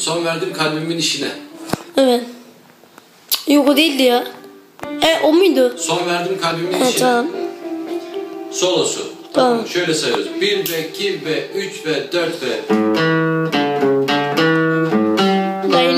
Son verdim kalbimin işine. Evet. Yok o değildi ya. E o muydu? Son verdim kalbimin evet, işine. Tamam. Solosu. Tamam. tamam. Şöyle sayıyoruz. 1 ve 2 ve 3 ve 4 ve... Lay